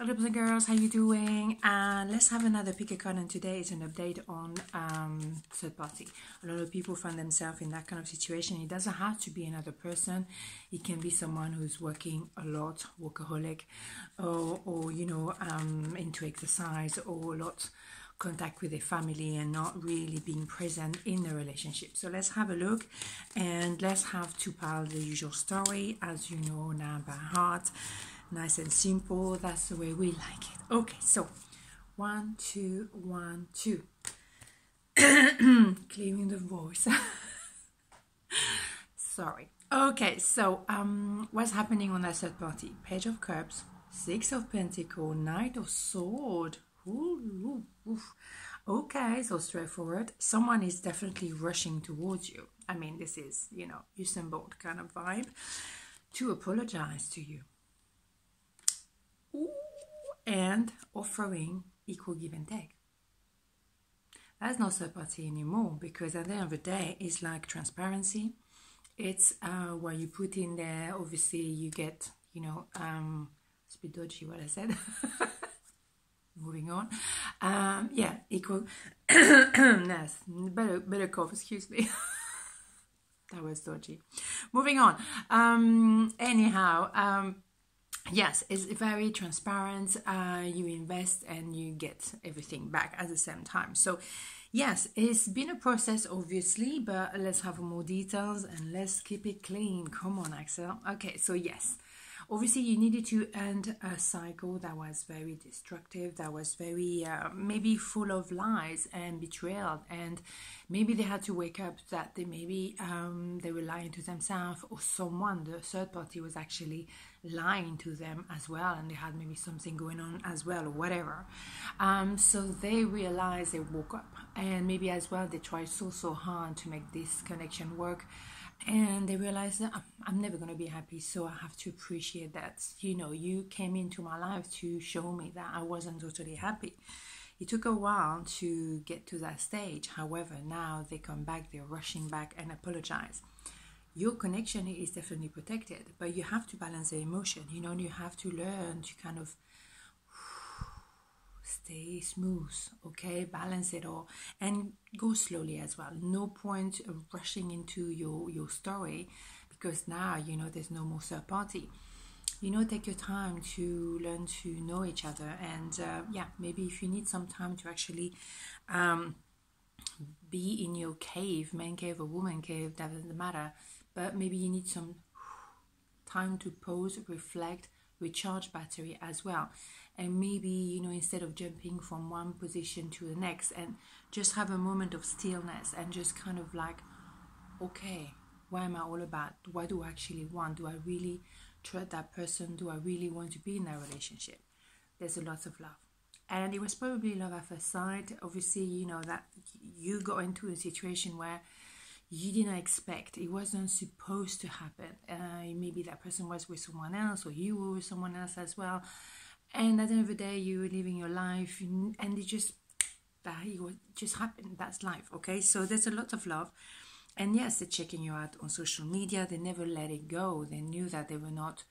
Hello, boys and girls. How you doing? And let's have another pick a card. And today is an update on um, third party. A lot of people find themselves in that kind of situation. It doesn't have to be another person. It can be someone who's working a lot, workaholic, or, or you know, um, into exercise, or a lot contact with their family and not really being present in the relationship. So let's have a look and let's have two piles the usual story as you know now by heart nice and simple. That's the way we like it. Okay, so one, two, one, two. Clearing the voice. Sorry. Okay, so um, what's happening on that third party? Page of Cups, Six of Pentacle, Knight of Sword. Ooh, ooh, ooh. Okay, so straightforward. Someone is definitely rushing towards you. I mean, this is, you know, Usain Bolt kind of vibe to apologize to you and offering equal give and take. That's not third party anymore because at the end of the day, it's like transparency. It's uh, what you put in there. Obviously, you get, you know, um, it's a bit dodgy what I said. Moving on. Um, yeah, equal. yes, better, better cough, excuse me. that was dodgy. Moving on. Um, anyhow, um, yes it's very transparent. Uh, you invest and you get everything back at the same time. So yes it's been a process obviously but let's have more details and let's keep it clean. Come on Axelle. Okay so yes obviously you needed to end a cycle that was very destructive that was very uh, maybe full of lies and betrayal. And maybe they had to wake up that they maybe um, they were lying to themselves or someone the third party was actually lying to them as well and they had maybe something going on as well or whatever. Um, so they realized they woke up. And maybe as well they tried so so hard to make this connection work and they realized that I'm never going to be happy, so I have to appreciate that. You know, you came into my life to show me that I wasn't totally happy. It took a while to get to that stage. However, now they come back, they're rushing back and apologize. Your connection is definitely protected, but you have to balance the emotion. You know, you have to learn to kind of stay smooth, okay? Balance it all and go slowly as well. No point rushing into your, your story because now you know there's no more third party. You know, take your time to learn to know each other, and uh, yeah, maybe if you need some time to actually um, be in your cave, man cave or woman cave, doesn't matter, but maybe you need some time to pause, reflect, recharge battery as well. And maybe you know instead of jumping from one position to the next and just have a moment of stillness and just kind of like okay what am i all about? What do i actually want? Do i really trust that person? Do i really want to be in that relationship? There's a lot of love. And it was probably love at first sight. Obviously you know that you got into a situation where you didn't expect. It wasn't supposed to happen. Uh, maybe that person was with someone else or you were with someone else as well. And at the end of the day you were living your life and it just that it just happened. That's life okay? So there's a lot of love. And yes they're checking you out on social media. They never let it go. They knew that they were not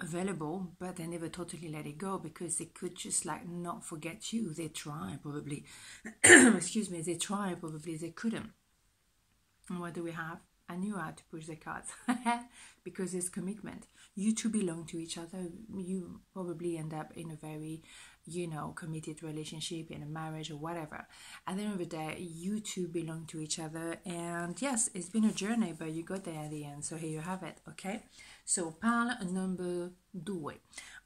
available but they never totally let it go because they could just like not forget you. They try probably. Excuse me. They try probably. They couldn't and what do we have I knew how to push the cards because it's commitment. You two belong to each other. You probably end up in a very, you know, committed relationship, in a marriage or whatever. At the end of the day, you two belong to each other. And yes, it's been a journey, but you got there at the end. So here you have it, okay? So, pile number two.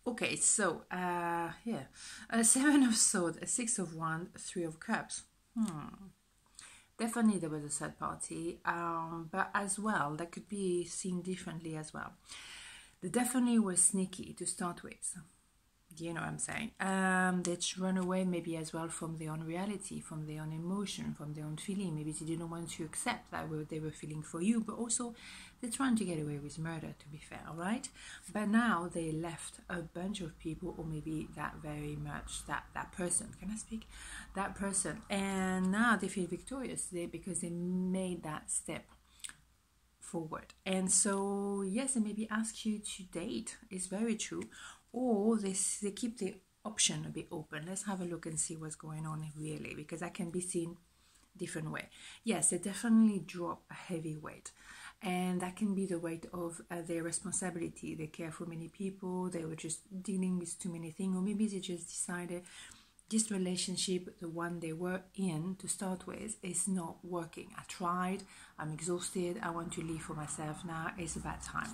Okay, so, uh, yeah, a seven of swords, a six of wands, three of cups. Hmm definitely there was a third party, um, but as well, that could be seen differently as well. The definitely was sneaky to start with. You know what I'm saying? Um, they'd run away maybe as well from their own reality, from their own emotion, from their own feeling. Maybe they didn't want to accept that what they were feeling for you, but also they're trying to get away with murder, to be fair, right? But now they left a bunch of people, or maybe that very much that that person. Can I speak? That person, and now they feel victorious they, because they made that step forward. And so, yes, they maybe ask you to date. It's very true or they, they keep the option a bit open. Let's have a look and see what's going on really, because that can be seen different way. Yes, they definitely drop a heavy weight, and that can be the weight of uh, their responsibility. They care for many people. They were just dealing with too many things, or maybe they just decided this relationship, the one they were in to start with, is not working. I tried. I'm exhausted. I want to leave for myself now. It's about time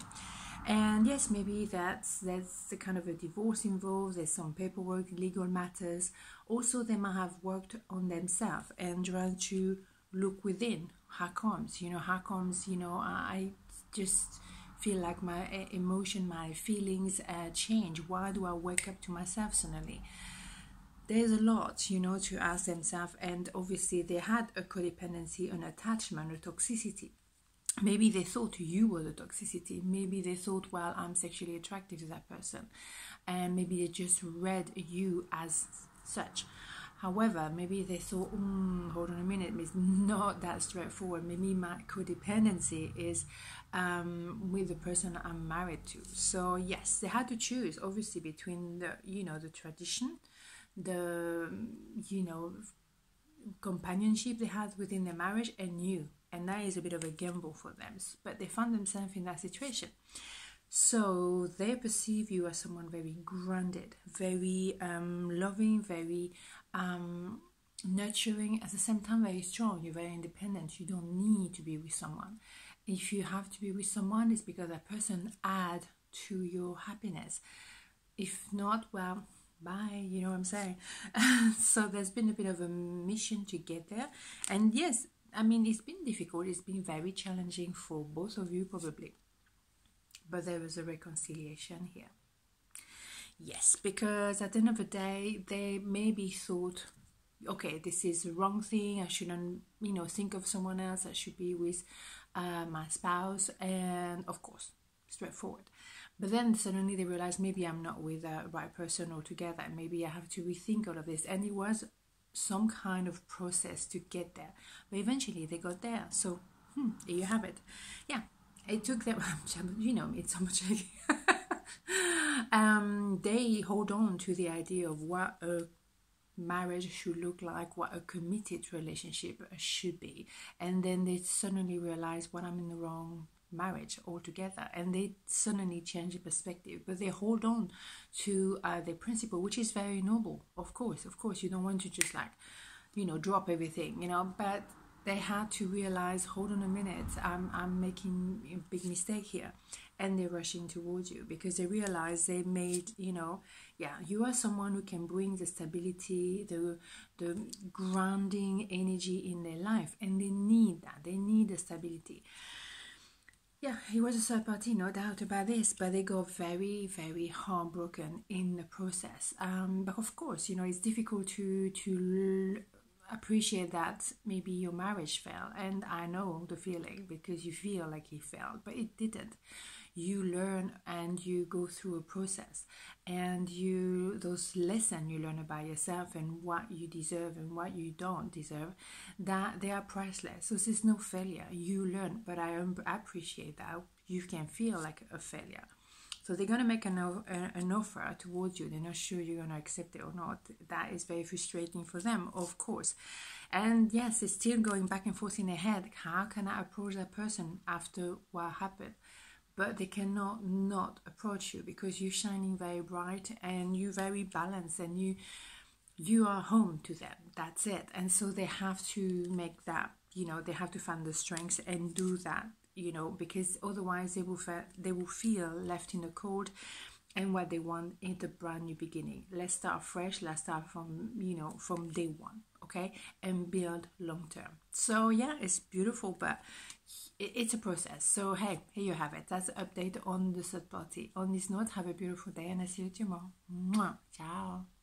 and yes maybe that's that's the kind of a divorce involved there's some paperwork legal matters. Also they might have worked on themselves and trying to look within. How comes? You know how comes you know i just feel like my eh, emotion my feelings uh, change. Why do i wake up to myself suddenly? There's a lot you know to ask themselves. And obviously they had a codependency an attachment a toxicity maybe they thought you were the toxicity. Maybe they thought well i'm sexually attracted to that person. And maybe they just read you as such. However maybe they thought mm, hold on a minute it's not that straightforward. Maybe my codependency is um, with the person i'm married to. So yes they had to choose obviously between the you know the tradition the you know companionship they had within their marriage and you and that is a bit of a gamble for them but they found themselves in that situation. So they perceive you as someone very grounded very um, loving very um, nurturing at the same time very strong. You're very independent. You don't need to be with someone. If you have to be with someone it's because that person add to your happiness. If not well bye you know what i'm saying? So there's been a bit of a mission to get there. And yes I mean, it's been difficult, it's been very challenging for both of you, probably. But there was a reconciliation here. Yes, because at the end of the day, they maybe thought, okay, this is the wrong thing. I shouldn't, you know, think of someone else. I should be with uh, my spouse. And of course, straightforward. But then suddenly they realized maybe I'm not with the right person altogether. Maybe I have to rethink all of this. And it was some kind of process to get there. But eventually they got there. So hmm, there you have it. Yeah, it took them, you know, it's so much. um, they hold on to the idea of what a marriage should look like, what a committed relationship should be. And then they suddenly realize when I'm in the wrong marriage altogether and they suddenly change the perspective. But they hold on to uh, their principle which is very noble. Of course of course you don't want to just like you know drop everything you know but they had to realize hold on a minute i'm, I'm making a big mistake here and they're rushing towards you because they realize they made you know yeah you are someone who can bring the stability the the grounding energy in their life and they need that. They need the stability yeah, he was a third party, no doubt about this, but they got very, very heartbroken in the process. Um, but of course, you know, it's difficult to to l- appreciate that maybe your marriage fell, and I know the feeling because you feel like he failed, but it didn't you learn and you go through a process. And you those lessons you learn about yourself and what you deserve and what you don't deserve that they are priceless. So this is no failure. You learn but i appreciate that you can feel like a failure. So they're going to make an, an offer towards you. They're not sure you're going to accept it or not. That is very frustrating for them of course. And yes it's still going back and forth in their head. How can i approach that person after what happened but they cannot not approach you because you're shining very bright and you're very balanced and you you are home to them. That's it. And so they have to make that you know they have to find the strengths and do that you know because otherwise they will feel they will feel left in the cold and what they want is the brand new beginning. Let's start fresh. Let's start from you know from day one okay and build long term so yeah it's beautiful but it's a process. So hey, here you have it. That's the update on the third party. On this note, have a beautiful day and I see you tomorrow. Ciao.